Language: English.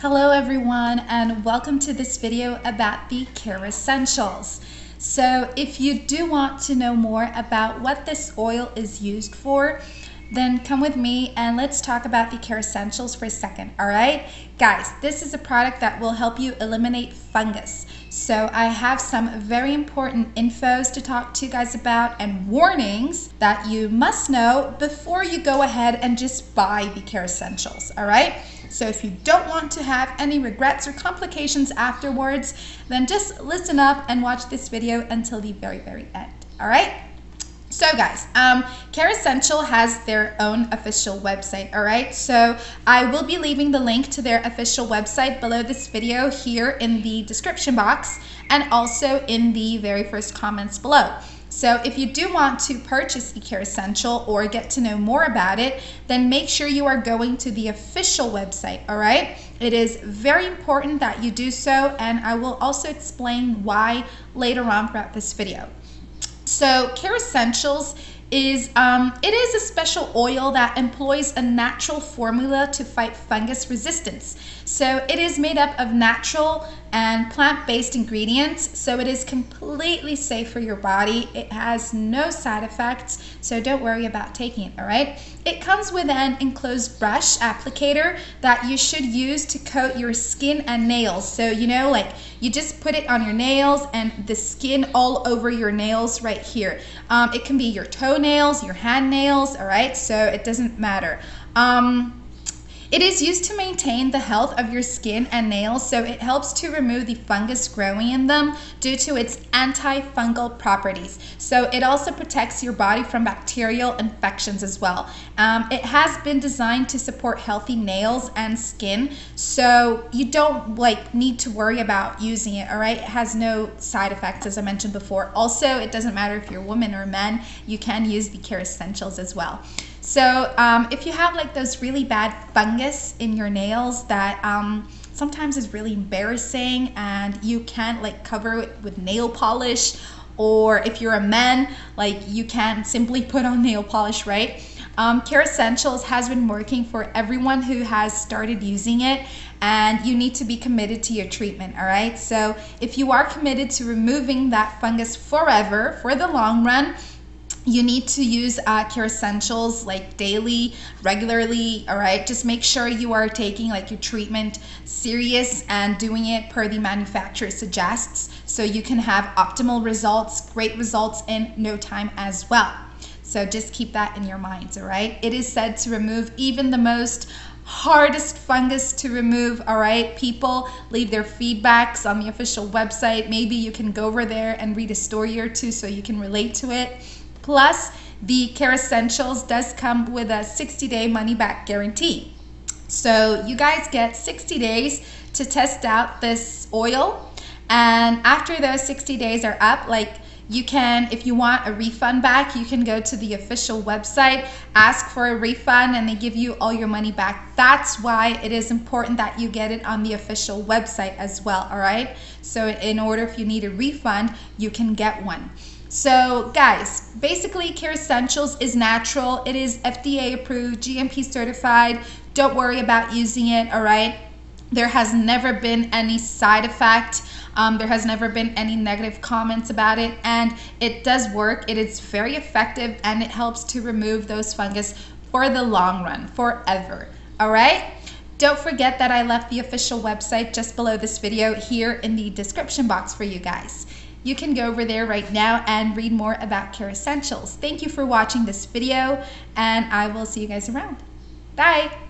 Hello everyone and welcome to this video about the Kerassentials. So if you do want to know more about what this oil is used for, then come with me and let's talk about the Kerassentials for a second, all right? Guys, this is a product that will help you eliminate fungus. So I have some very important infos to talk to you guys about and warnings that you must know before you go ahead and just buy the Kerassentials, all right? So if you don't want to have any regrets or complications afterwards, then just listen up and watch this video until the very, very end. All right? So guys, um, Kerassential has their own official website, all right? So I will be leaving the link to their official website below this video here in the description box and also in the very first comments below. So if you do want to purchase the Kerassential or get to know more about it, then make sure you are going to the official website, all right? It is very important that you do so, and I will also explain why later on throughout this video. So Kerassentials is um, it is a special oil that employs a natural formula to fight fungus resistance. So it is made up of natural and plant-based ingredients, so it is completely safe for your body. It has no side effects, so don't worry about taking it, all right? It comes with an enclosed brush applicator that you should use to coat your skin and nails. So, you know, like you just put it on your nails and the skin all over your nails right here. Um, it can be your toenails, your hand nails, all right? So it doesn't matter. Um, it is used to maintain the health of your skin and nails, so it helps to remove the fungus growing in them due to its antifungal properties. So it also protects your body from bacterial infections as well. Um, it has been designed to support healthy nails and skin, so you don't like need to worry about using it, all right? It has no side effects, as I mentioned before. Also, it doesn't matter if you're a woman or a man, you can use the Kerassentials as well. So um, if you have like those really bad fungus in your nails that um, sometimes is really embarrassing and you can't like cover it with nail polish or if you're a man, like you can't simply put on nail polish, right? Um, Kerassentials has been working for everyone who has started using it and you need to be committed to your treatment, all right? So if you are committed to removing that fungus forever for the long run, you need to use uh, Kerassentials like daily regularly all right just make sure you are taking like your treatment serious and doing it per the manufacturer suggests so you can have optimal results great results in no time as well. So just keep that in your minds all right it is said to remove even the most hardest fungus to remove all right people leave their feedbacks on the official website. Maybe you can go over there and read a story or two so you can relate to it Plus, the Kerassentials does come with a 60-day money-back guarantee. So you guys get 60 days to test out this oil. And after those 60 days are up, like you can, if you want a refund back, you can go to the official website, ask for a refund, and they give you all your money back. That's why it is important that you get it on the official website as well, all right? So in order, if you need a refund, you can get one. So guys, basically Kerassentials is natural. It is FDA approved, GMP certified. Don't worry about using it, all right? There has never been any side effect. Um, there has never been any negative comments about it and it does work. It is very effective and it helps to remove those fungus for the long run, forever, all right? Don't forget that I left the official website just below this video here in the description box for you guys you can go over there right now and read more about Kerassentials. Thank you for watching this video and I will see you guys around. Bye!